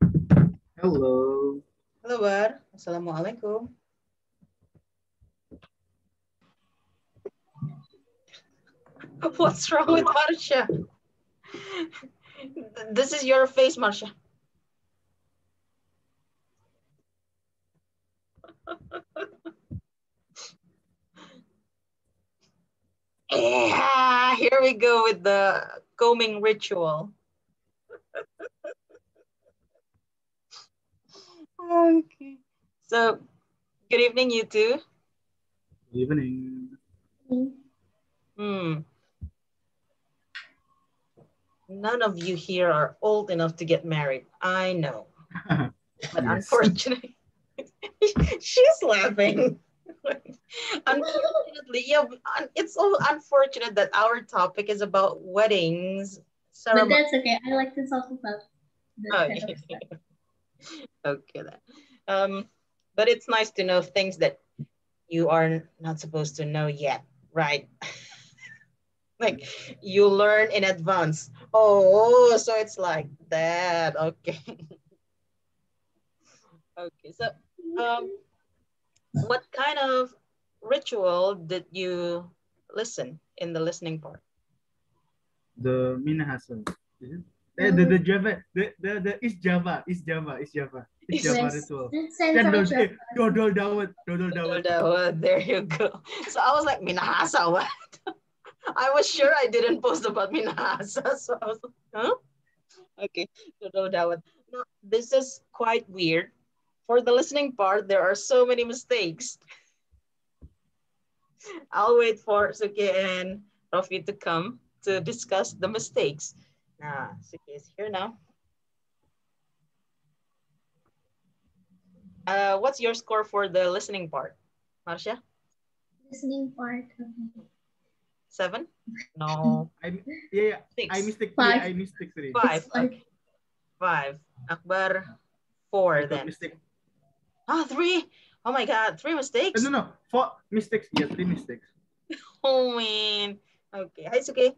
Halo. Halo Bar, Assalamualaikum. What's wrong with Marsha? This is your face, Marsha. yeah, here we go with the combing ritual. Okay. So, good evening, you two. Good evening. Hmm. None of you here are old enough to get married. I know. But unfortunately, she's laughing. Unfortunately, yeah, it's so unfortunate that our topic is about weddings. But that's okay. I like to talk about Oh, kind of stuff. okay. Um, but it's nice to know things that you are not supposed to know yet, right? like you learn in advance. Oh, so it's like that. Okay. okay. So, um, what kind of ritual did you listen in the listening part? The Minahasa. Is it? Eh, the, the Java, the, the, the East Java, East Java, East Java. East East- Java Yes. ritual. That's Kan Central dodol, eh, dodol dawet, dodol dawet. Dawet, There you go. So I was like, Minahasa, what? I was sure I didn't post about Minahasa. So I was like, huh? Okay, Dodol Dawet. No, this is quite weird. For the listening part, there are so many mistakes. I'll wait for Suki and Rafi to come to discuss the mistakes. Nah, Suki is here now. Uh, what's your score for the listening part, Marcia? Listening part. Okay. Seven? No, I, yeah, yeah. six. I mistake three. Five. I mistake three. Five. Okay. Five. Akbar, four I then. Mistake. Ah, three. Oh my God, three mistakes. Eh, no, no. Four mistakes. Yeah, three mistakes. Oh man. Okay, hi Suki.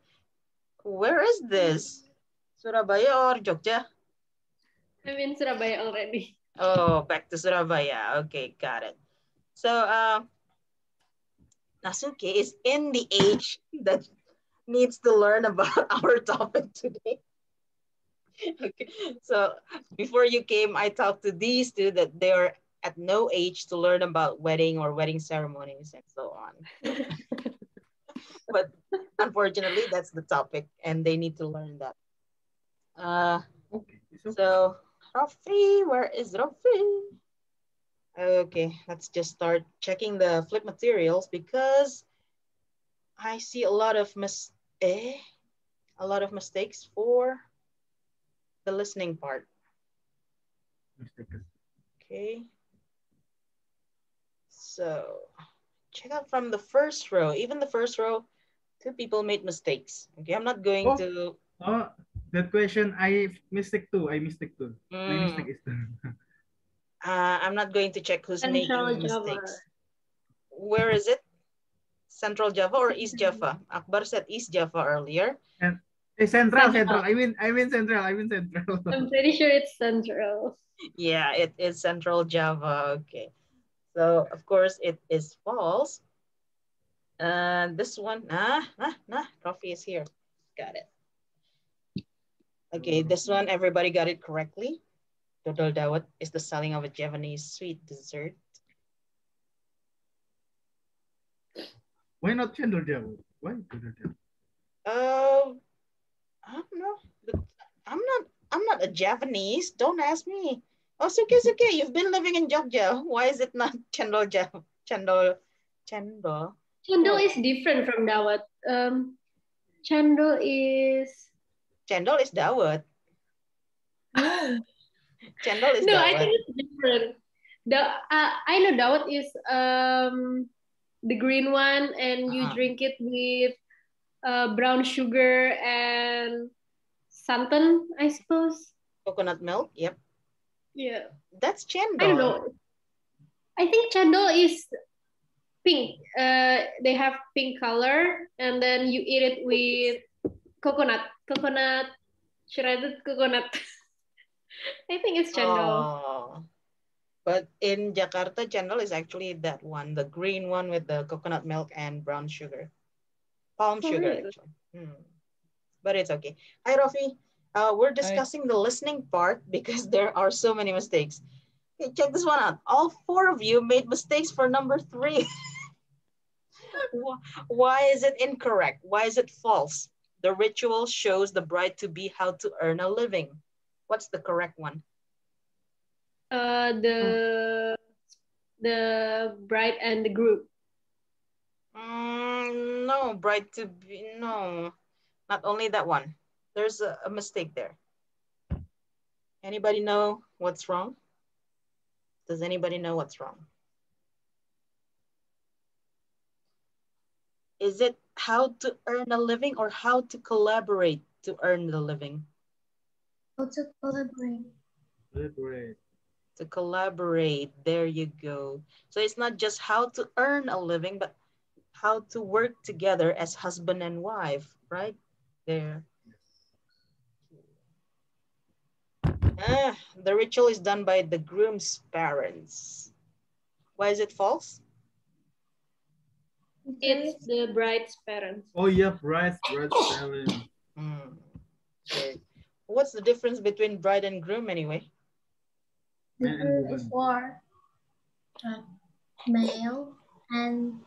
Where is this? Surabaya or Jogja? I'm in Surabaya already. Oh, back to Surabaya. Okay, got it. So, uh, Nasuke is in the age that needs to learn about our topic today. Okay, so before you came, I talked to these two that they are at no age to learn about wedding or wedding ceremonies and so on. but unfortunately, that's the topic and they need to learn that. Uh, Okay. So, Rafi, where is Rafi? Okay, let's just start checking the flip materials because I see a lot of mis eh, a lot of mistakes for the listening part. Mistakes. Okay. So check out from the first row. Even the first row, two people made mistakes. Okay, I'm not going Oh. to. Oh, that question I mistake too. I mistake too. My Mm, mistake is two. uh, I'm not going to check who's Central making Java. mistakes. Where is it? Central Java or East Java? Akbar said East Java earlier. Eh, central, Central. central. I mean, I mean central. I mean central. I'm pretty sure it's Central. Yeah, it is Central Java. Okay. So, of course, it is false. And this one, nah, nah, nah, coffee is here. Got it. Okay, this one, everybody got it correctly. Dodol dawet is the selling of a Javanese sweet dessert. Why not cendol jauh? Why cendol jauh? Uh, I don't know. I'm not, I'm not a Javanese. Don't ask me. Oh, Suki, Suki, you've been living in Jogja. Why is it not Chendol Jav? Chendol, Chendol. Chendol is different from Dawet. Um, Chendol is Chendol is dawet. Chendol is no, I think it's different. The uh, I know Dawet is um the green one, and you Uh-huh. drink it with uh, brown sugar and santan, I suppose. Coconut milk. Yep. Yeah, That's chendol. I don't know. I think chendol is pink. Uh, they have pink color, and then you eat it with coconut, coconut, shredded coconut. I think it's cendol. Oh. But in Jakarta, cendol is actually that one, the green one with the coconut milk and brown sugar. Palm Oh, sugar, really? actually. Hmm. But it's okay. Hi, Rafi. Uh, we're discussing the listening part because there are so many mistakes. Okay, check this one out. All four of you made mistakes for number three. Why is it incorrect? Why is it false? The ritual shows the bride to be how to earn a living. What's the correct one? Uh, the the bride and the groom. Mm, no, bride to be, no, not only that one. There's a, a mistake there. Anybody know what's wrong? Does anybody know what's wrong? Is it how to earn a living or how to collaborate to earn the living? How to collaborate. Elaborate. To collaborate, there you go. So it's not just how to earn a living, but how to work together as husband and wife, right? There. Ah, the ritual is done by the groom's parents. Why is it false? It's the bride's parents. Oh yeah, bride's bride's parents. Hmm. Okay. What's the difference between bride and groom anyway? The Man and groom is woman. for uh, male and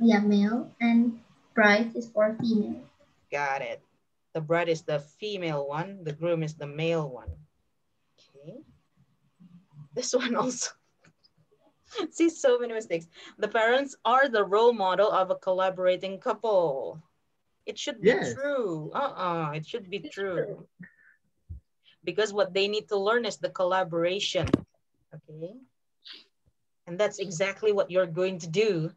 yeah male and bride is for female. Got it. The bride is the female one, the groom is the male one. Okay. This one also. See, so many mistakes. The parents are the role model of a collaborating couple. It should be Yes. true. Uh-uh, it should be true. Because what they need to learn is the collaboration. Okay. And that's exactly what you're going to do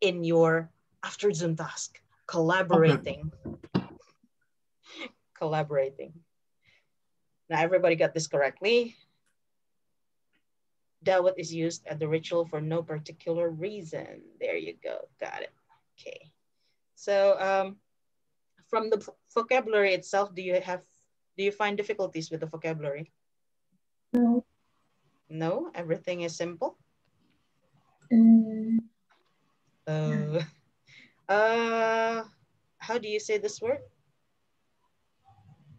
in your after Zoom task. Collaborating. Collaborating. Now everybody got this correctly. Dawet is used at the ritual for no particular reason. There you go. Got it. Okay. So um, from the vocabulary itself, do you have, do you find difficulties with the vocabulary? No. No, everything is simple. Um, Uh, uh, how do you say this word?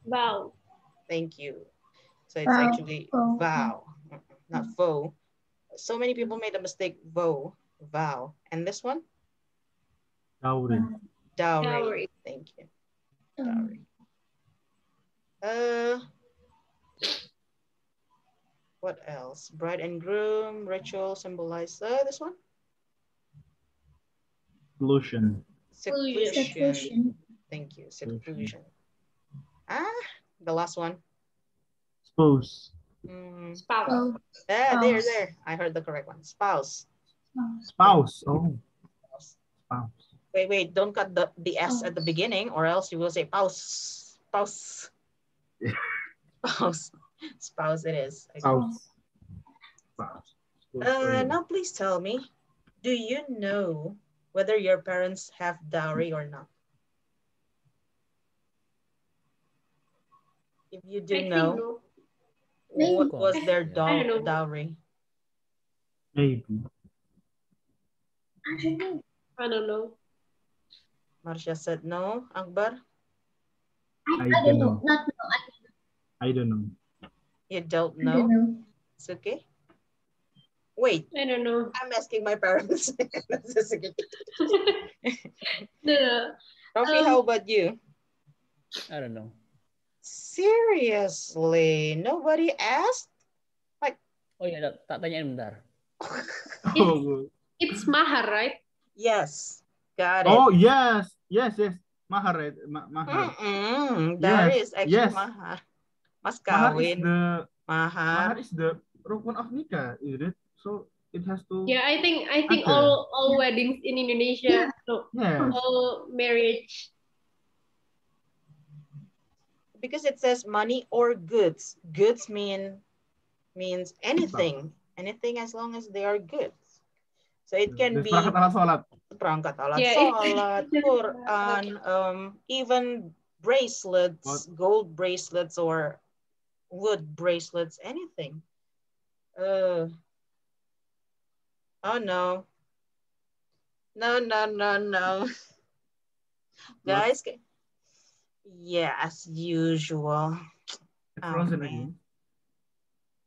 Vow. Thank you. So it's Vow. actually Vow. Vow, not foe. So many people made a mistake, vow, vow. And this one? Dowry. Dowry. Dowry. Thank you. Dowry. Uh, what else? Bride and groom, ritual symbolize, uh, this one? Solution. Seclusion. seclusion. Thank you, Seclusion. seclusion. Ah, the last one. Spouse. Mm, Spouse. Oh, ah, there, there. I heard the correct one. Spouse. spouse. Spouse. Oh, spouse. Wait, wait, don't cut the, the S at the beginning or else you will say spouse. Spouse. spouse. Spouse it is. Spouse. Spouse. Spouse. Uh, now please tell me, do you know whether your parents have dowry or not? If you I do think know, no. what was their dow- don't dowry? Maybe. I don't know. I don't know. Marcia said no. Akbar, I, I I don't don't know. know. Not no. I, I don't know. you don't I know? don't know. It's okay. Wait, I don't know. I'm asking my parents. It's okay. The Rafi, Um, how about you? I don't know. Seriously, nobody asked? Oh iya, tak, tak tanyain bentar. Oh, it's mahar, right? Yes, got it. oh yes. Yes, yes. Mahar, right? Ma- mahar. Mm-mm, that Yes, is actually yes. mahar. Mas Mahar is kawin, the mahar. mahar is the rukun of nikah, isn't it? So it has to. Yeah, I think I think Okay. all all weddings in Indonesia, no, Yes. all marriage. Because it says money or goods. Goods mean means anything. Anything as long as they are goods. So it can be perangkat alat sholat. perangkat alat Yeah, sholat, Quran, um, even bracelets, What? gold bracelets or wood bracelets, anything. Uh, oh no. No, no, no, no. Guys, ca- yeah, as usual. Frozen man. again.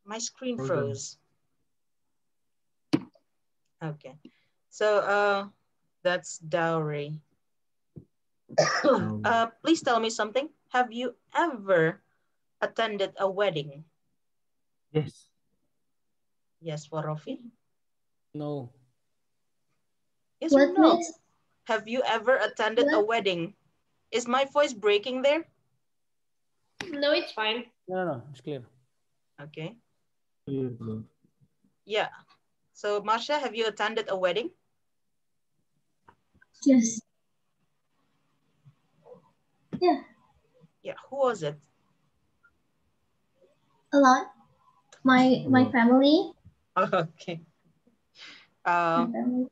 My screen Frozen. froze. Okay. So uh that's dowry. Dowry. uh please tell me something. Have you ever attended a wedding? Yes. Yes, Warofi? No. Yes or no? miss? Have you ever attended a wedding? Is my voice breaking there? No, it's fine. No, no, no. It's clear. Okay. Clear, bro. Yeah. So Marsha, have you attended a wedding? Yes. Yeah, Yeah. Who was it? a lot. My my family. Okay. My Uh, family.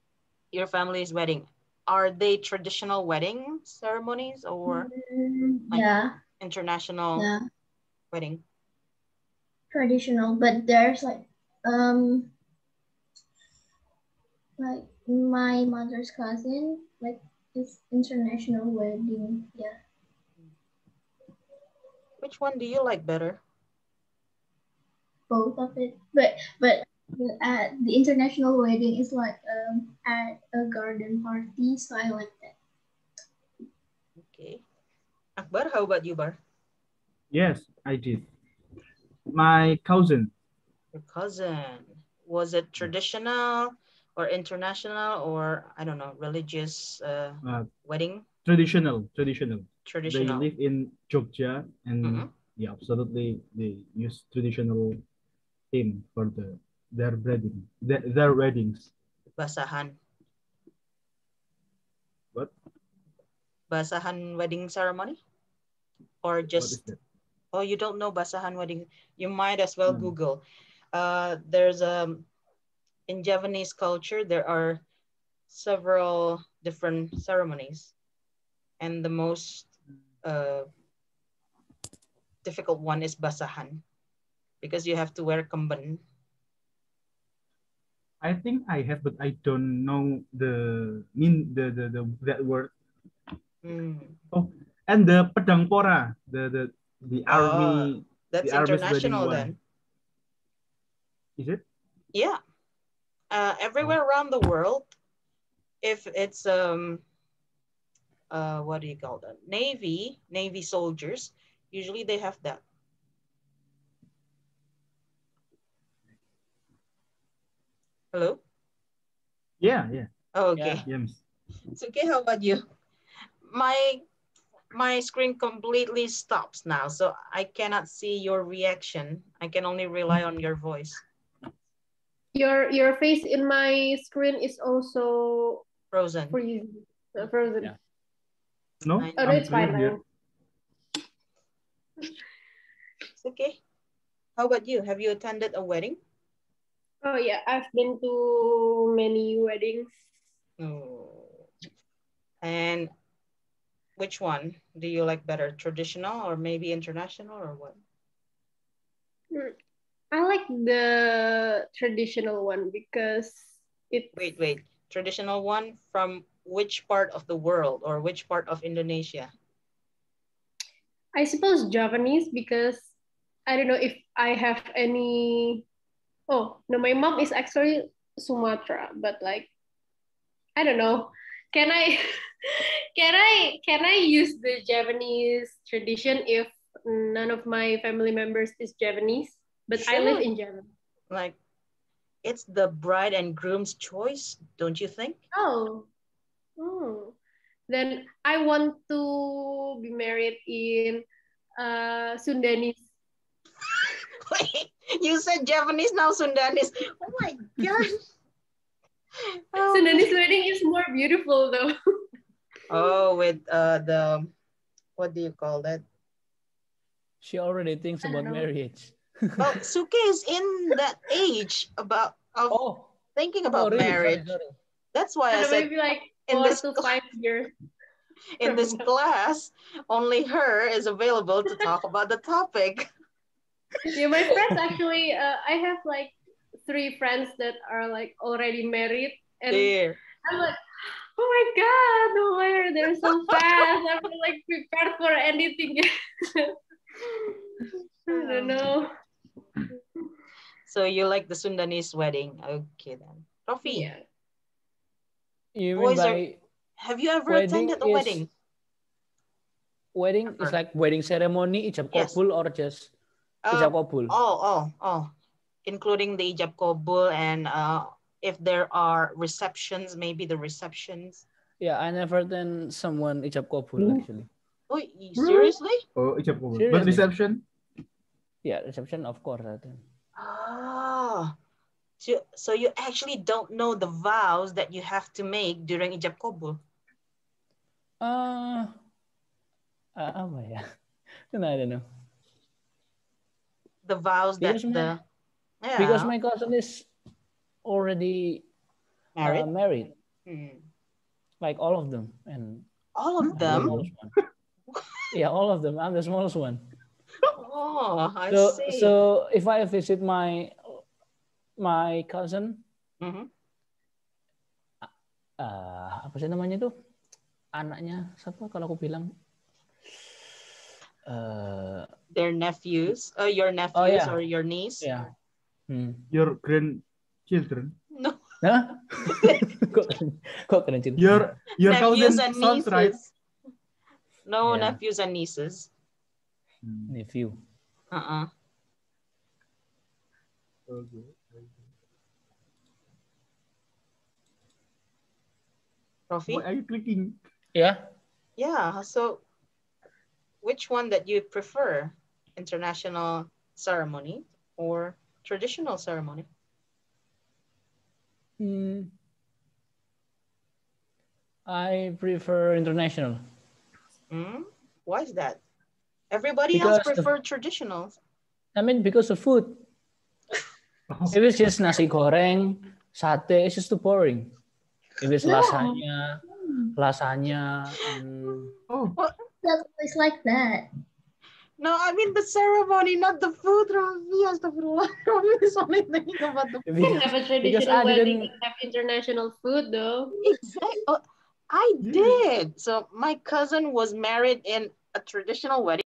your family's wedding. Are they traditional wedding ceremonies or Mm, like- yeah, international yeah, wedding? traditional. But there's like um like my mother's cousin, like it's international wedding. Yeah. Which one do you like better? both of it. But but at the international wedding is like um at a garden party, so I like that. Okay. Akbar, how about you, Bar? Yes, I did. My cousin. Your cousin. Was it traditional or international or I don't know, religious uh, Uh, wedding? traditional, traditional. Traditional. They live in Jogja and Mhm. yeah, absolutely they use traditional theme for the their wedding, their, their weddings. Basahan. What? Basahan wedding ceremony? Or just? Oh, you don't know Basahan wedding? You might as well No. Google. Uh, there's um in Javanese culture there are several different ceremonies, and the most uh, difficult one is Basahan, because you have to wear kemben. I think I have, but I don't know the mean the the, the that word. Hmm. And the pedang pora, the the the Ah, army That's The international one. then. is it? Yeah. Uh, everywhere around the world, if it's um, uh, what do you call them? Navy, Navy soldiers, usually they have that. Hello. Yeah, yeah, Oh, okay. yes. It's okay. How about you? My my screen completely stops now, so I cannot see your reaction. I can only rely on your voice. Your your face in my screen is also Frozen. freezing, uh, frozen. Yeah. No, I Oh, no, it's fine here. now. It's okay. How about you? Have you attended a wedding? Oh yeah, I've been to many weddings. Oh. And which one do you like better, traditional or maybe international or what? Hmm. I like the traditional one because it Wait, wait. Traditional one from which part of the world or which part of Indonesia? I suppose Japanese because I don't know if I have any. Oh no, my mom is actually Sumatra, but like I don't know. Can I can I can I use the Japanese tradition if none of my family members is Japanese? But I live in Japan. Like, it's the bride and groom's choice, don't you think? Oh, oh. Then I want to be married in uh, Sundanese. Wait, you said Japanese, now Sundanese. Oh my God. Oh. Sundanese wedding is more beautiful though. Oh, with uh, the, what do you call that? She already thinks about know. marriage. Well, Suke is in that age about of Oh, thinking oh about really? Marriage. sorry. That's why I I said maybe like in this to cl- five years. in this class, only her is available to talk about the topic. Yeah, my friends actually, uh, I have like three friends that are like already married, and There. I'm like, oh my god, no way, they're so fast. I'm like prepared for anything. I don't know. So you like the Sundanese wedding? Okay then. Rafi, Yeah. You mean Boys are- by have you ever attended a is- wedding? wedding is like wedding ceremony, ijab Yes. kabul or just Uh, ijab kabul? oh, oh, oh. Including the ijab kabul and uh, if there are receptions, maybe the receptions. Yeah, I never done someone ijab kabul Ooh. actually. Oh, seriously? Oh, ijab kabul. Seriously? But reception? Yeah, reception of course I think. Oh, so, so you actually don't know the vows that you have to make during ijab kabul? Uh, uh, apa yeah. No, I don't know. The vows that Because my- the yeah, Because my cousin is already uh, married. married, Hmm. like all of them, and All of I'm the them. one. yeah, all of them. I'm the smallest one. Oh, I so see. so if I visit my my cousin, Mhm. uh, apa sih namanya tuh anaknya siapa kalau aku bilang eh Their nephews, uh, your nephews Oh, yeah. or your niece. ya hmm. Your grandchildren? No, Hah? kok kok keren cerita? Your your nephews cousin and sons, nieces. right? No, Yeah. nephews and nieces. Hmm. nephew Uh-uh. Okay. Rafi? Why are you clicking? ya Yeah, so which one that you prefer? International ceremony or traditional ceremony? Hmm. I prefer international Hmm? Why is that? Everybody else Because the- prefer traditional. I mean because of food if it's just nasi goreng sate it's just too boring if it's lasagna lasagna and Oh, That's always like that. No, I mean the ceremony, not the food, Rafi. Astagfirullah. Rafi is only thinking about the food. can have a traditional wedding didn't- have international food though. Exactly. Oh, I did. So my cousin was married in a traditional wedding.